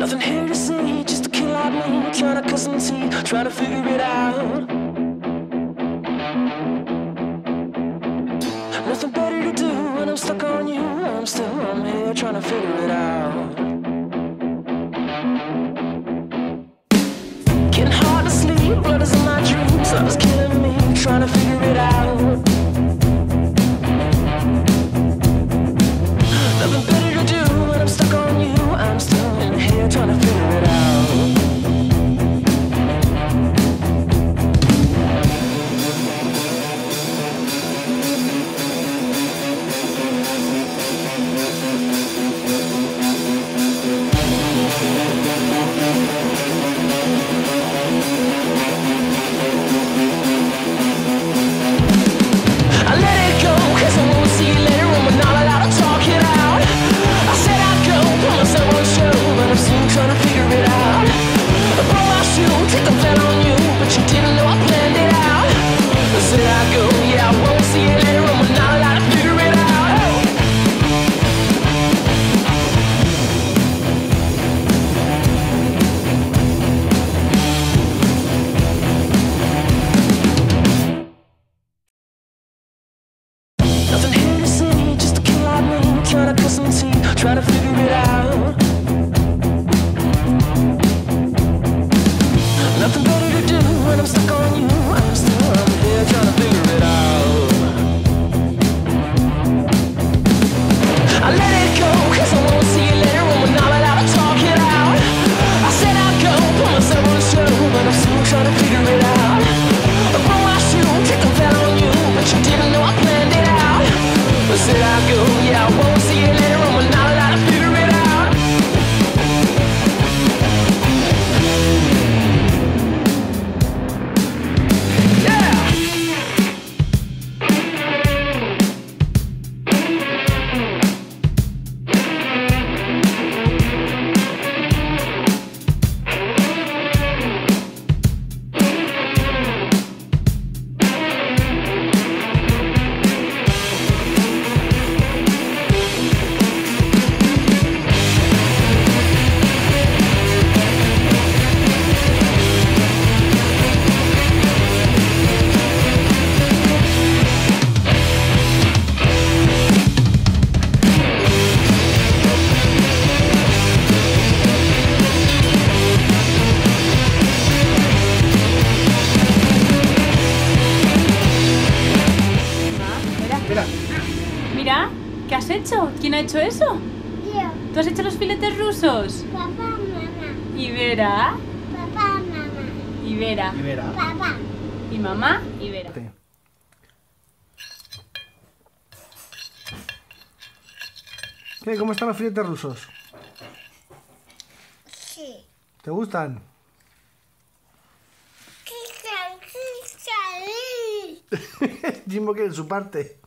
Nothing here to see, just a kill I blame. Trying to cut some teeth, trying to figure it out Nothing better to do when I'm stuck on you I'm still, I'm here trying to figure it out Getting hard to sleep, blood is in my dreams Love is killing me, trying to figure cosa ¿Qué has hecho? ¿Quién ha hecho eso? Yo. ¿Tú has hecho los filetes rusos? Papá, mamá. ¿Y Vera? Papá, mamá. ¿Y Vera? ¿Y Papá. ¿Y mamá? ¿Y Vera? ¿Qué? ¿Cómo están los filetes rusos? Sí. ¿Te gustan? Jimbo quiere su parte.